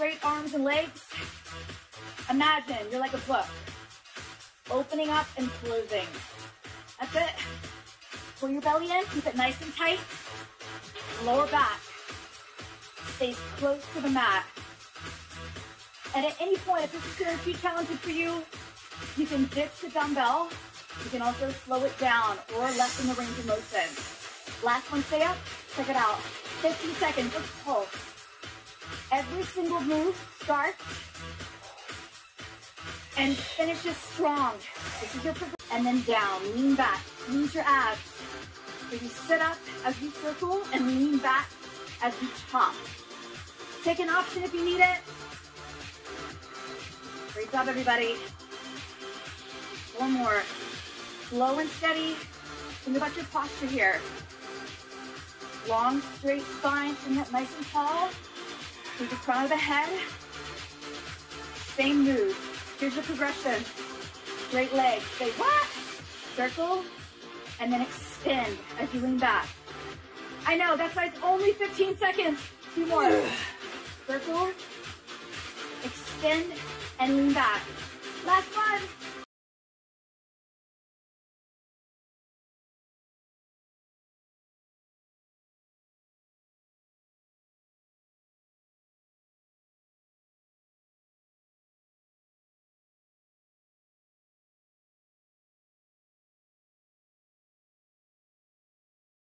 straight arms and legs. Imagine you're like a book, opening up and closing. That's it. Pull your belly in, keep it nice and tight. Lower back stays close to the mat. And at any point, if this is going to be challenging for you, you can ditch the dumbbell. You can also slow it down or lessen the range of motion. Last one, stay up. Check it out. 15 seconds, just pulse. Every single move starts and finishes strong. This is your and then down, lean back, squeeze your abs. So you sit up as you circle and lean back as you chop. Take an option if you need it. Great job, everybody. One more. Slow and steady. Think about your posture here. Long, straight spine, sitting up nice and tall. Through the front of the head. Same move. Here's your progression. Straight leg. Say what? Circle. And then extend as you lean back. I know, that's why it's only 15 seconds. Two more. Circle. Extend and lean back. Last one.